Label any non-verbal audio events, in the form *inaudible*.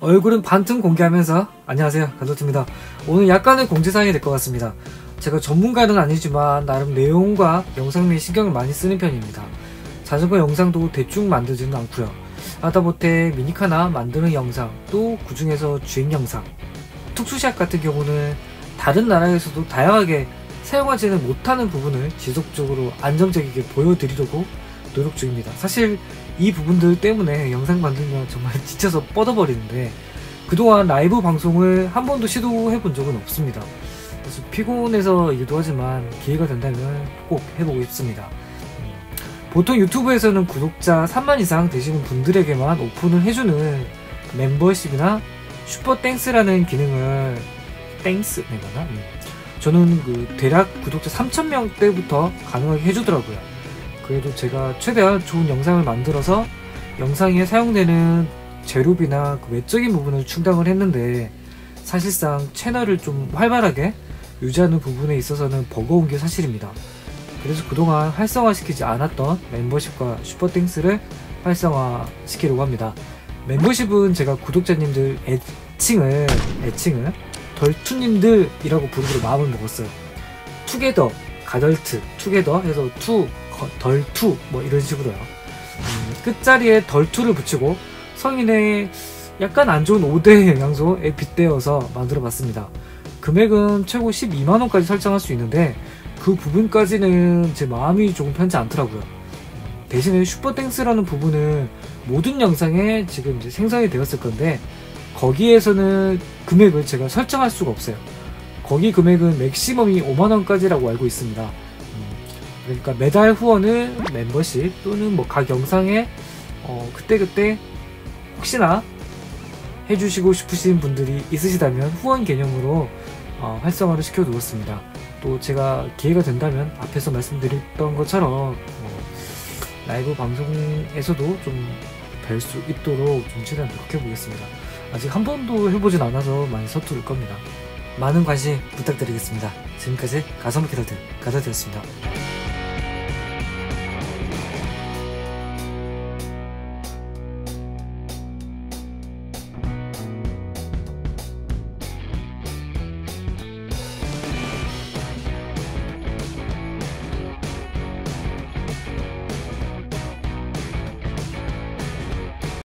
얼굴은 반틈 공개하면서 안녕하세요 가도트입니다. 오늘 약간의 공지사항이 될 것 같습니다. 제가 전문가는 아니지만 나름 내용과 영상미에 신경을 많이 쓰는 편입니다. 자전거 영상도 대충 만들지는 않고요. 하다못해 미니카나 만드는 영상 또 그 중에서 주행 영상 특수샷 같은 경우는 다른 나라에서도 다양하게 사용하지는 못하는 부분을 지속적으로 안정적이게 보여드리려고 노력 중입니다. 사실 이 부분들 때문에 영상 만들면 정말 *laughs* 지쳐서 뻗어버리는데 그동안 라이브 방송을 한 번도 시도해 본 적은 없습니다. 그래서 피곤해서이기도 하지만 기회가 된다면 꼭 해보고 싶습니다. 음, 보통 유튜브에서는 구독자 3만 이상 되시는 분들에게만 오픈을 해주는 멤버십이나 Super Thanks라는 기능을 Thanks 내가나? 음. 저는 그 대략 구독자 3,000명 때부터 가능하게 해주더라고요. 그래도 제가 최대한 좋은 영상을 만들어서 영상에 사용되는 재료비나 그 외적인 부분을 충당을 했는데 사실상 채널을 좀 활발하게 유지하는 부분에 있어서는 버거운 게 사실입니다. 그래서 그동안 활성화시키지 않았던 멤버십과 슈퍼땡스를 활성화시키려고 합니다. 멤버십은 제가 구독자님들 애칭을 애칭을 덜투님들이라고 부르기로 마음을 먹었어요. together 가덜트 together 해서 투 덜투 뭐 이런 식으로요. 음, 끝자리에 덜트를 붙이고 성인의 약간 안 좋은 5대 영양소에 *laughs* 빗대어서 만들어 봤습니다. 금액은 최고 12만 원까지 설정할 수 있는데 그 부분까지는 제 마음이 조금 편치 않더라고요. 대신에 Super Thanks라는 부분은 모든 영상에 지금 이제 생성이 되었을 건데 거기에서는 금액을 제가 설정할 수가 없어요. 거기 금액은 맥시멈이 5만원까지라고 알고 있습니다. 그러니까 매달 후원을 멤버십 또는 뭐 각 영상에 어 그때그때 혹시나 해주시고 싶으신 분들이 있으시다면 후원 개념으로 어 활성화를 시켜 두었습니다. 또 제가 기회가 된다면 앞에서 말씀드렸던 것처럼 어 라이브 방송에서도 좀 뵐 수 있도록 좀 최대한 노력해 보겠습니다. 아직 한 번도 해보진 않아서 많이 서투를 겁니다. 많은 관심 부탁드리겠습니다. 지금까지 가성비 키덜트 가덜트였습니다.